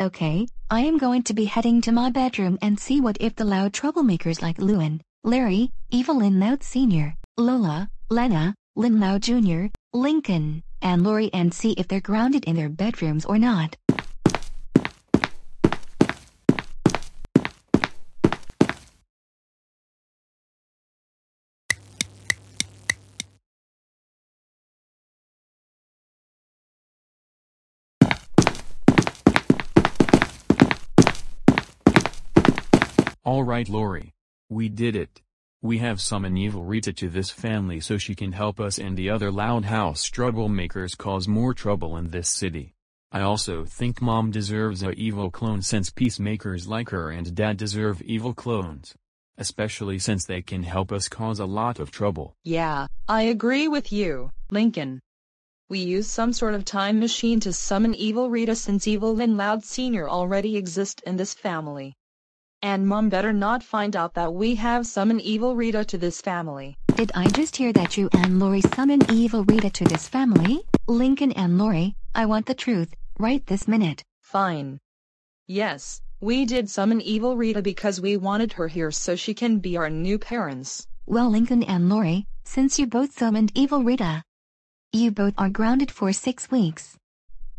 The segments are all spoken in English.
Okay, I am going to be heading to my bedroom and see what if the loud troublemakers like Lewin, Larry, evil Lynn Loud Sr., Lola, Lena, Lynn Loud Jr., Lincoln, and Lori and see if they're grounded in their bedrooms or not. Alright Lori. We did it. We have summoned evil Rita to this family so she can help us and the other loud house troublemakers cause more trouble in this city. I also think mom deserves a evil clone since peacemakers like her and dad deserve evil clones. Especially since they can help us cause a lot of trouble. Yeah, I agree with you, Lincoln. We use some sort of time machine to summon evil Rita since evil Lynn Loud Sr. already exists in this family. And mom better not find out that we have summoned evil Rita to this family. Did I just hear that you and Lori summoned evil Rita to this family? Lincoln and Lori, I want the truth, right this minute. Fine. Yes, we did summon evil Rita because we wanted her here so she can be our new parents. Well Lincoln and Lori, since you both summoned evil Rita, you both are grounded for six weeks.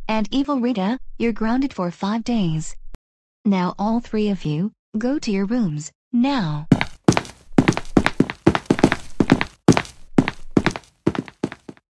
And evil Rita, you're grounded for five days. Now all three of you, go to your rooms, now.